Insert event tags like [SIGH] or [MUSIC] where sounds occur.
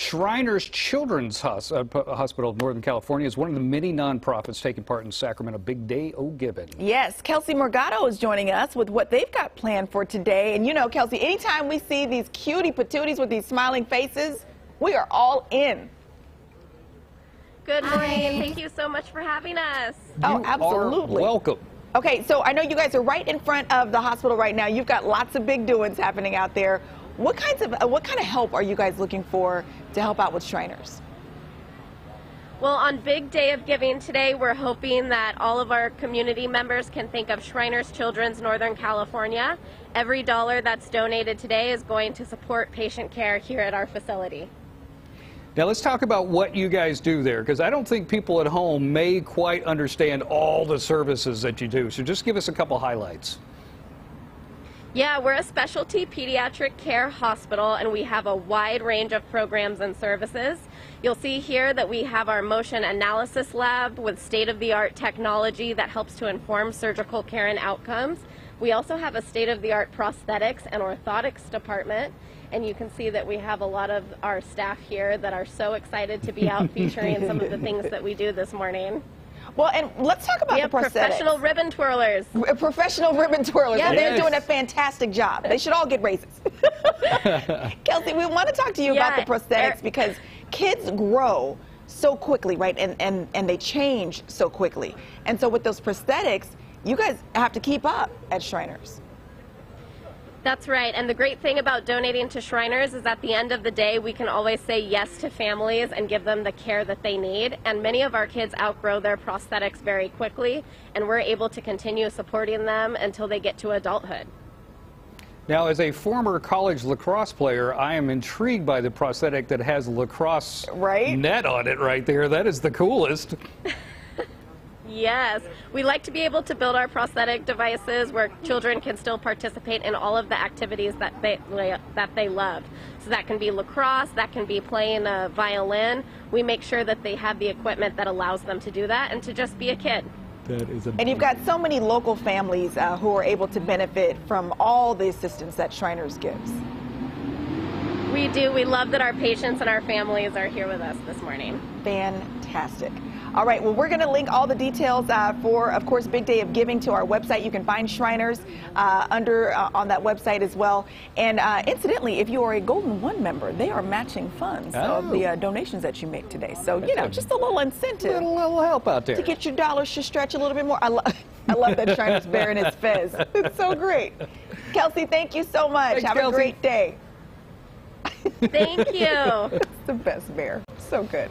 Shriners Children's Hos- uh, Hospital of Northern California is one of the many nonprofits taking part in Sacramento Big Day O Giving. Yes, Kelsey Morgado is joining us with what they've got planned for today. And you know, Kelsey, anytime we see these cutie patooties with these smiling faces, we are all in. Good morning. Thank you so much for having us. Oh, You are absolutely. welcome. Okay, so I know you guys are right in front of the hospital right now. You've got lots of big doings happening out there. What kinds of uh, what kind of help are you guys looking for to help out with Shriners? Well, on Big Day of Giving today, we're hoping that all of our community members can think of Shriners Children's Northern California. Every dollar that's donated today is going to support patient care here at our facility. Now let's talk about what you guys do there, because I don't think people at home may quite understand all the services that you do. So just give us a couple highlights. Yeah, we're a specialty pediatric care hospital and we have a wide range of programs and services. You'll see here that we have our motion analysis lab with state-of-the-art technology that helps to inform surgical care and outcomes. We also have a state-of-the-art prosthetics and orthotics department. And you can see that we have a lot of our staff here that are so excited to be out [LAUGHS] featuring some of the things that we do this morning. Well, and let's talk about We the [LAUGHS] professional ribbon twirlers. R- professional ribbon twirlers. Yeah. they're doing a fantastic job. They should all get raises. [LAUGHS] Kelsey, we want to talk to you about the prosthetics because kids grow so quickly, right? And, and, and they change so quickly. And so with those prosthetics, you guys have to keep up at Shriners. That's right. And the great thing about donating to Shriners is at the end of the day, we can always say yes to families and give them the care that they need. And many of our kids outgrow their prosthetics very quickly, and we're able to continue supporting them until they get to adulthood. Now, as a former college lacrosse player, I am intrigued by the prosthetic that has lacrosse Right? net on it right there. That is the coolest. [LAUGHS] Yes, we like to be able to build our prosthetic devices where children can still participate in all of the activities that they that they love. So that can be lacrosse, that can be playing a violin. We make sure that they have the equipment that allows them to do that and to just be a kid. That is And you've got so many local families uh, who are able to benefit from all the assistance that Shriners gives. We do. We love that our patients and our families are here with us this morning. Fantastic. All right, well, we're going to link all the details uh, for, of course, Big Day of Giving to our website. You can find Shriners uh, under uh, on that website as well. And uh, incidentally, if you are a Golden One member, they are matching funds of Oh. the uh, donations that you make today. So, you know, just a little incentive little, little help out there. to get your dollars to stretch a little bit more. I, lo- I love that Shriners bearing his fez. [LAUGHS] It's so great. Kelsey, thank you so much. Thanks, Have Kelsey. a great day. Thank you. [LAUGHS] It's the best bear. So good.